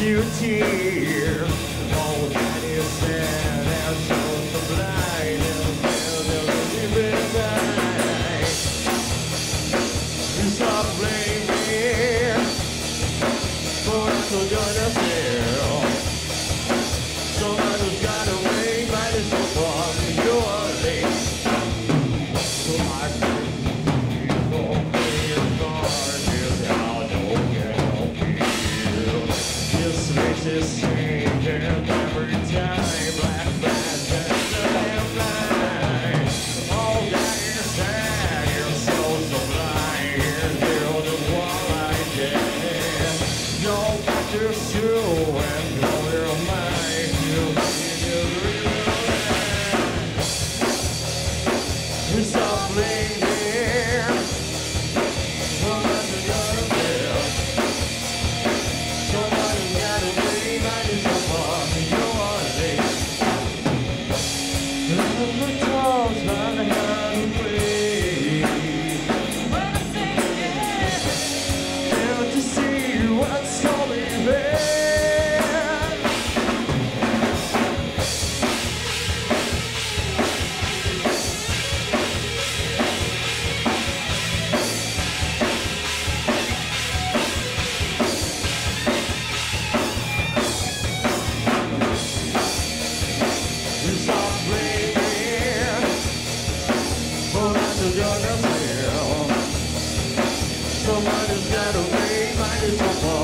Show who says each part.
Speaker 1: You tear. All that is and shown the blind and they'll die. You stop blaming for so gonna is changing. Somebody's gotta pay my little boy.